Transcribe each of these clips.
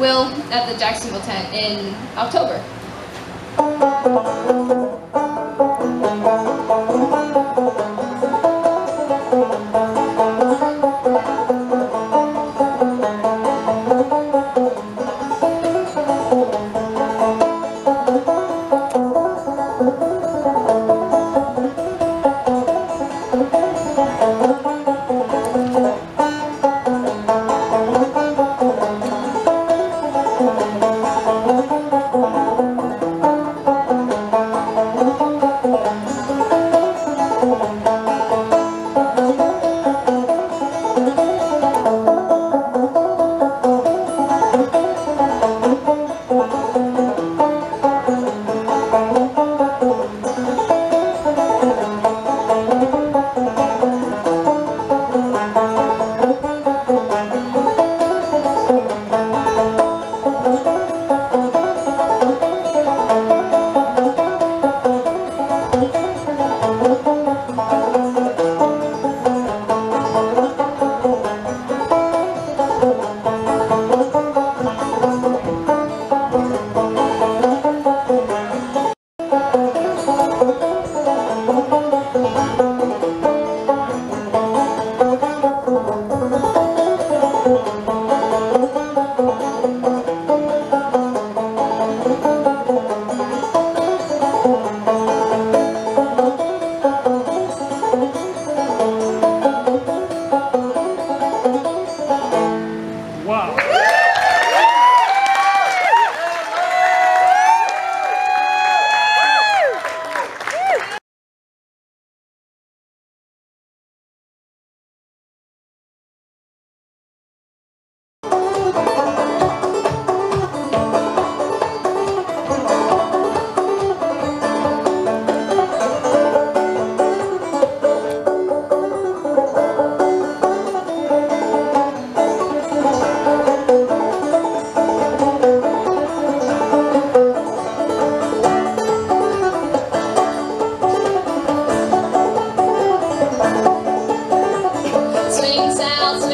Will at the Jacksonville tent in October.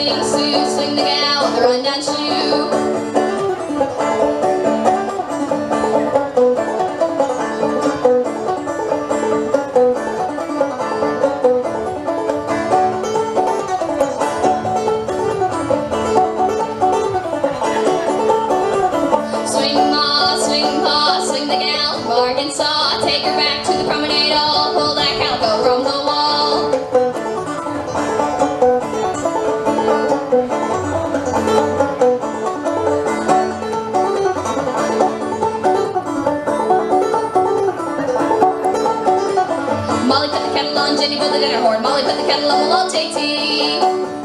South, swing swing the gal with the rundown shoe. Swing swing swing the gal from Arkansas. Take her back Molly put the kettle on, Jenny blew the dinner horn. Molly put the kettle on, we'll all take tea.